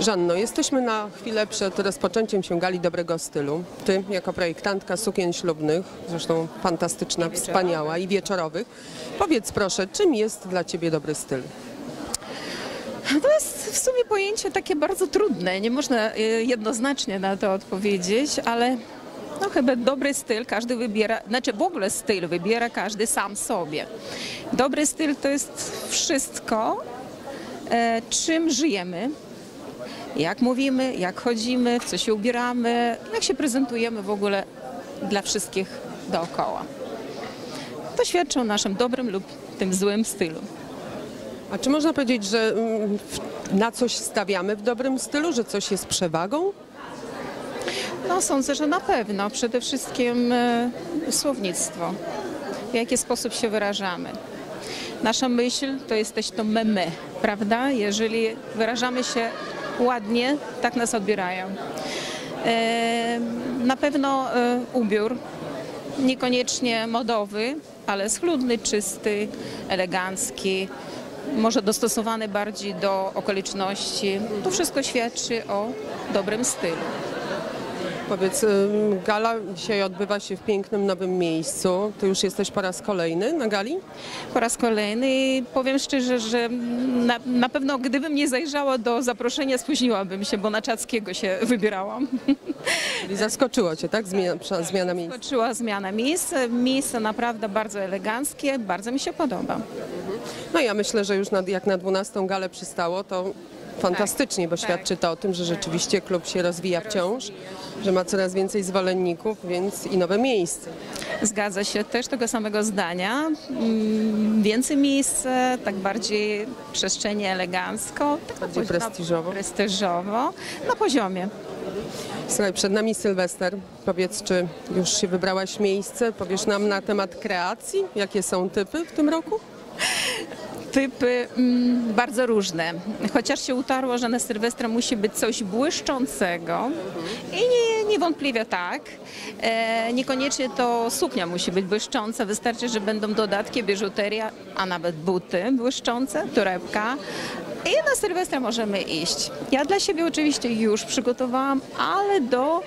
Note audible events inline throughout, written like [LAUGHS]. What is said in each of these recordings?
Żanno, jesteśmy na chwilę przed rozpoczęciem się gali dobrego stylu. Ty, jako projektantka sukien ślubnych, zresztą fantastyczna, wspaniała i wieczorowych, powiedz proszę, czym jest dla Ciebie dobry styl? To jest w sumie pojęcie takie bardzo trudne. Nie można y, jednoznacznie na to odpowiedzieć, ale no chyba dobry styl każdy wybiera, znaczy w ogóle styl wybiera każdy sam sobie. Dobry styl to jest wszystko, e, czym żyjemy, jak mówimy, jak chodzimy, w co się ubieramy, jak się prezentujemy w ogóle dla wszystkich dookoła. To świadczy o naszym dobrym lub tym złym stylu. A czy można powiedzieć, że mm, na coś stawiamy w dobrym stylu, że coś jest przewagą? No sądzę, że na pewno. Przede wszystkim e, słownictwo. W jaki sposób się wyrażamy. Nasza myśl to jest też to memy, prawda? Jeżeli wyrażamy się ładnie, tak nas odbierają. E, Na pewno e, ubiór, niekoniecznie modowy, ale schludny, czysty, elegancki, może dostosowany bardziej do okoliczności. To wszystko świadczy o dobrym stylu. Powiedz, gala dzisiaj odbywa się w pięknym nowym miejscu. Ty już jesteś po raz kolejny na gali? po raz kolejny i powiem szczerze, że na, na pewno gdybym nie zajrzała do zaproszenia, spóźniłabym się, bo na Czackiego się wybierałam. Czyli zaskoczyło Cię, tak? Zmiana, prze- zmiana miejsca. Skoczyła zmiana miejsc. Miejsce naprawdę bardzo eleganckie, bardzo mi się podoba. No ja myślę, że już nad, jak na 12 galę przystało, to fantastycznie, bo świadczy to o tym, że rzeczywiście klub się rozwija wciąż, że ma coraz więcej zwolenników, więc i nowe miejsce. Zgadza się, też tego samego zdania. Mm, Więcej miejsc, tak bardziej przestrzenie elegancko. tak Bardziej na- prestiżowo. Prestiżowo, na poziomie. Słuchaj, przed nami Sylwester. Powiedz, czy już się wybrałaś miejsce? Powiesz nam na temat kreacji? Jakie są typy w tym roku? [LAUGHS] typy mm, bardzo różne. Chociaż się utarło, że na Sylwestra musi być coś błyszczącego i nie, niewątpliwie tak. E, niekoniecznie to suknia musi być błyszcząca, wystarczy, że będą dodatki, biżuteria, a nawet buty błyszczące, torebka. I na Sylwestra możemy iść. Ja dla siebie oczywiście już przygotowałam, ale do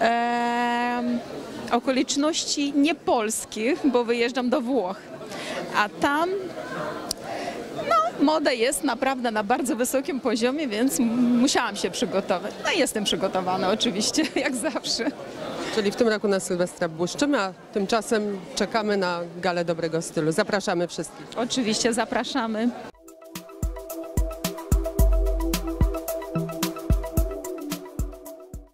em, okoliczności niepolskich, bo wyjeżdżam do Włoch. A tam no, moda jest naprawdę na bardzo wysokim poziomie, więc musiałam się przygotować. No i jestem przygotowana oczywiście, [LAUGHS] jak zawsze. Czyli w tym roku na Sylwestra błyszczymy, a tymczasem czekamy na galę dobrego stylu. Zapraszamy wszystkich. Oczywiście zapraszamy.